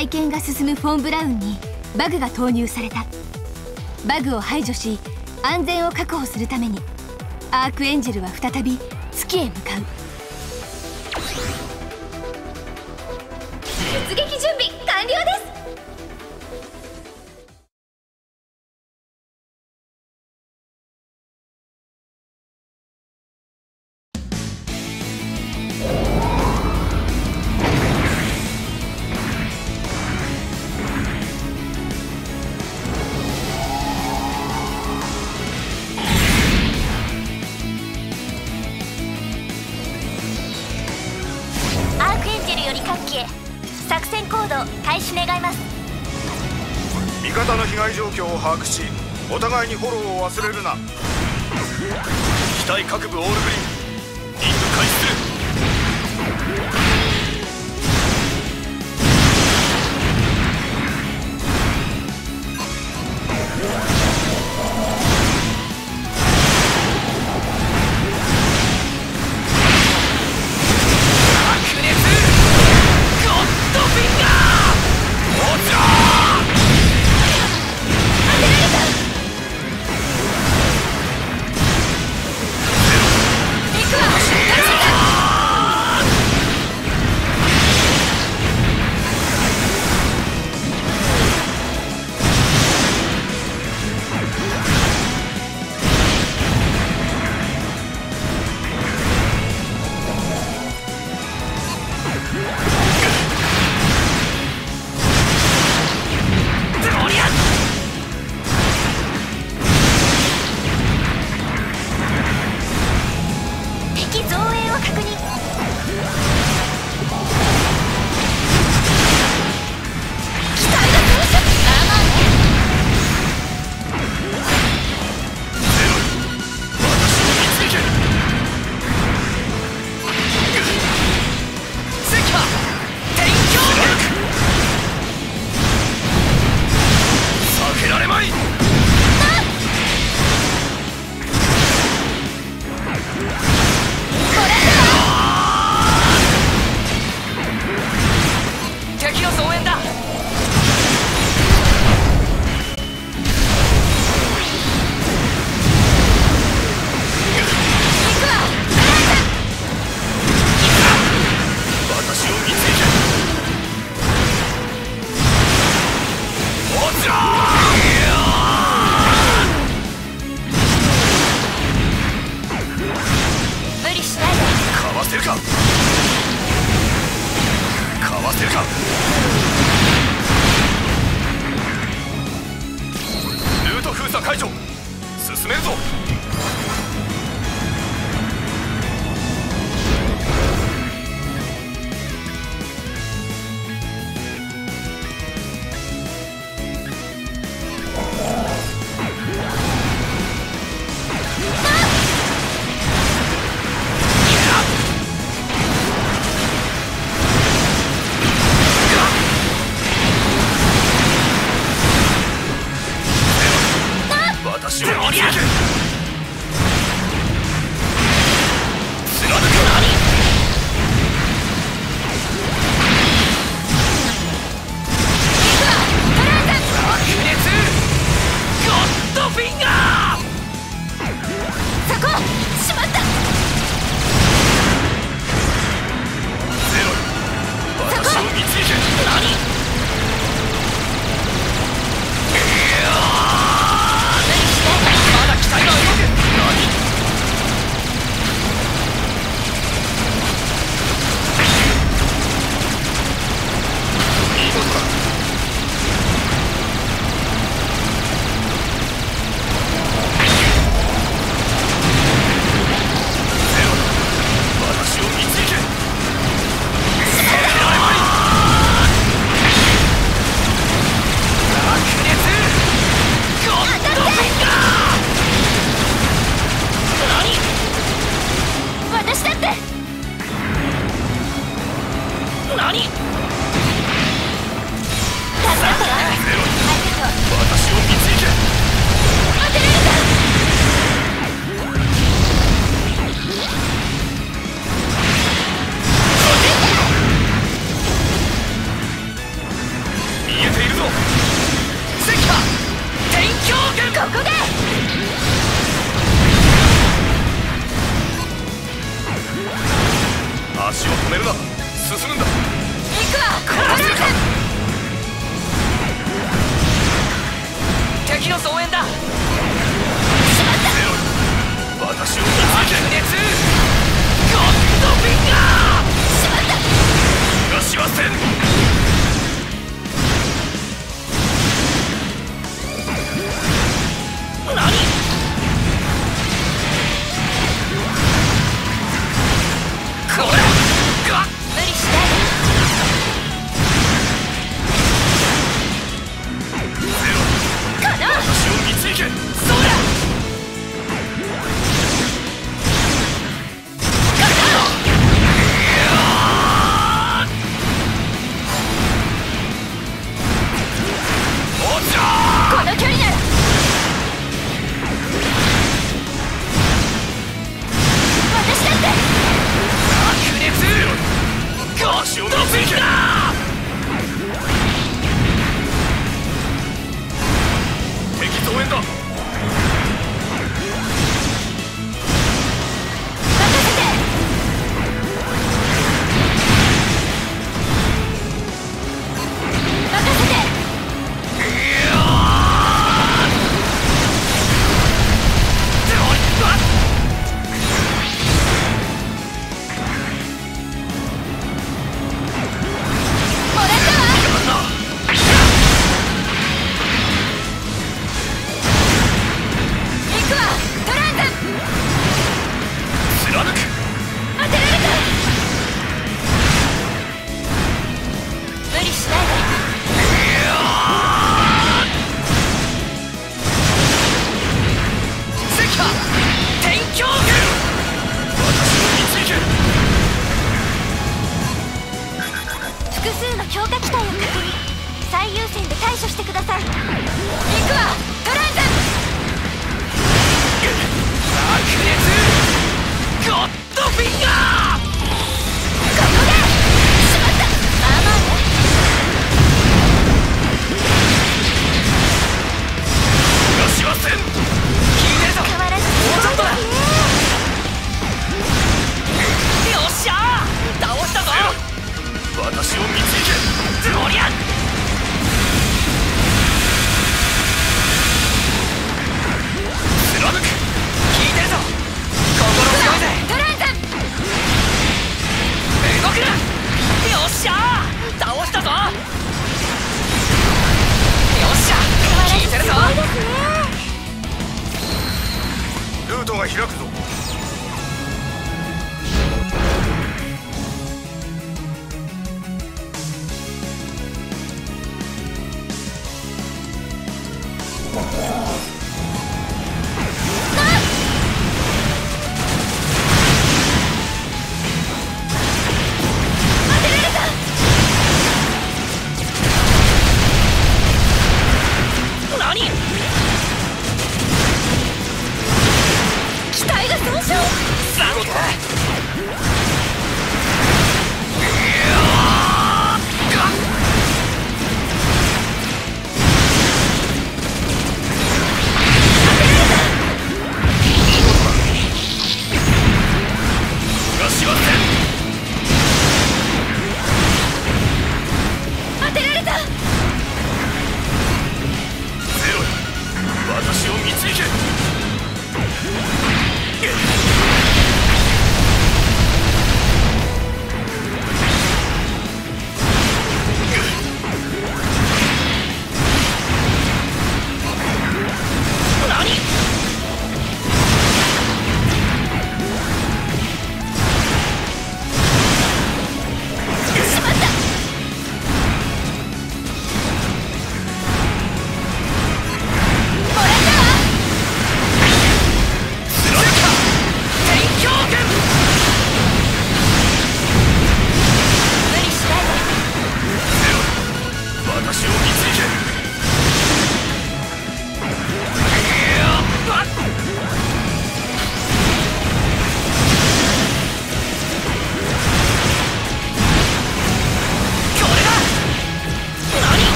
再建が進むフォン・ブラウンにバグが投入された。バグを排除し安全を確保するためにアークエンジェルは再び月へ向かう。出撃準備完了です！戦行動開始願います。味方の被害状況を把握しお互いにフォローを忘れるな。機体各部オールグリーン任務開始する。白 Sicher!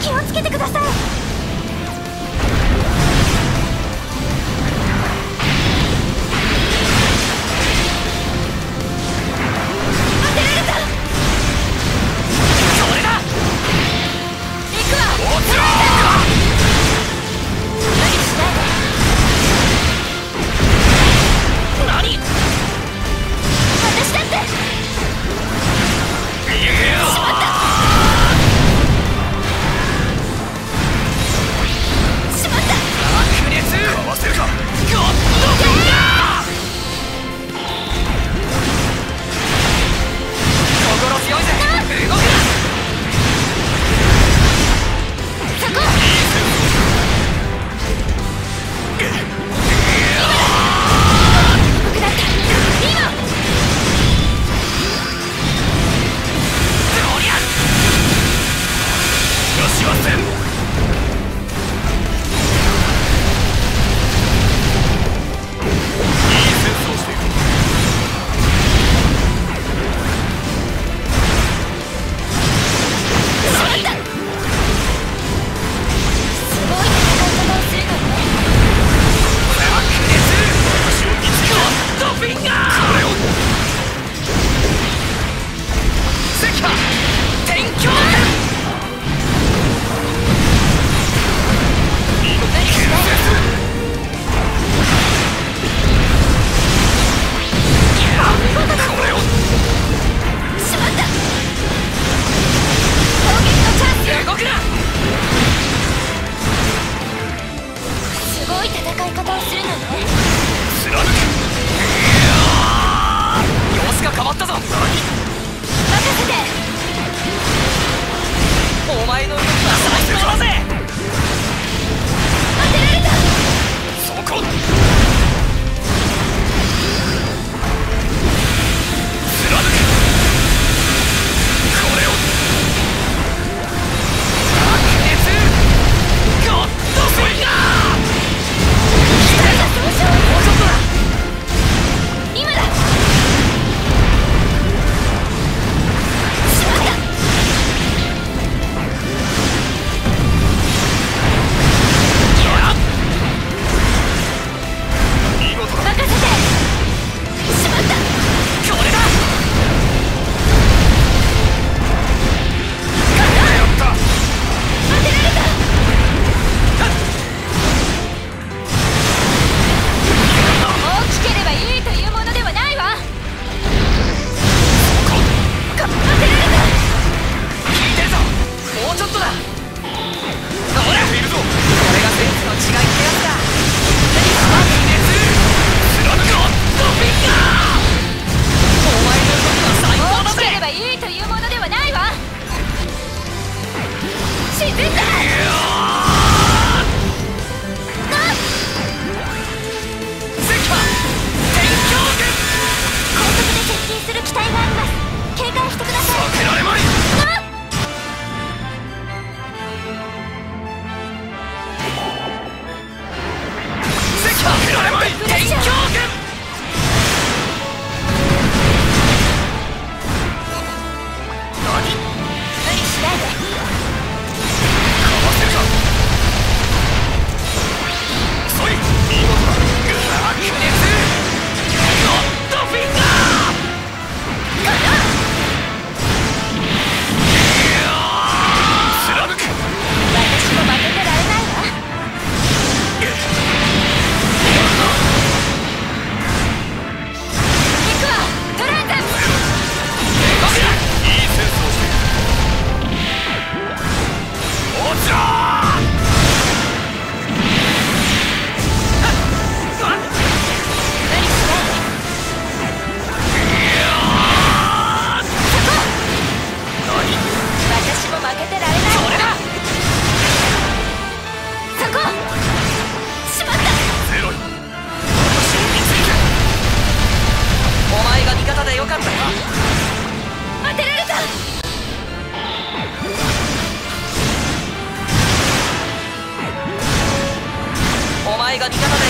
気をつけてください Vaticano